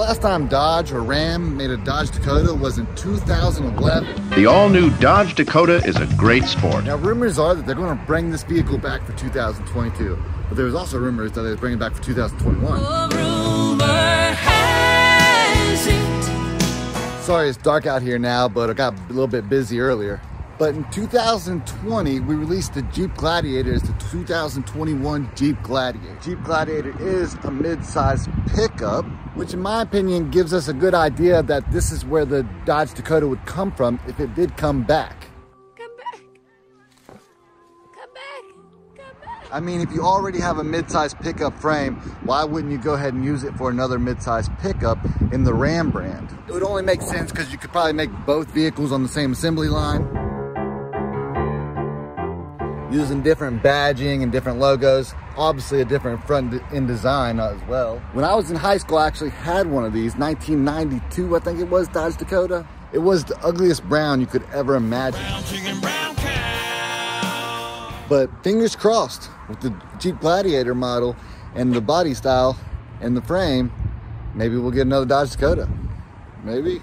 last time Dodge or Ram made a Dodge Dakota was in 2011. The all-new Dodge Dakota is a great sport. Now rumors are that they're going to bring this vehicle back for 2022, but there was also rumors that they're bringing it back for 2021. Sorry it's dark out here now, but I got a little bit busy earlier. But in 2020, we released the Jeep Gladiator as the 2021 Jeep Gladiator. Jeep Gladiator is a mid-size pickup, which in my opinion gives us a good idea that this is where the Dodge Dakota would come from if it did come back. Come back. Come back. Come back. I mean, if you already have a mid-size pickup frame, why wouldn't you go ahead and use it for another mid-size pickup in the Ram brand? It would only make sense because you could probably make both vehicles on the same assembly line using different badging and different logos. Obviously a different front end design as well. When I was in high school, I actually had one of these, 1992, I think it was, Dodge Dakota. It was the ugliest brown you could ever imagine. Brown brown but fingers crossed with the Jeep Gladiator model and the body style and the frame, maybe we'll get another Dodge Dakota. Maybe.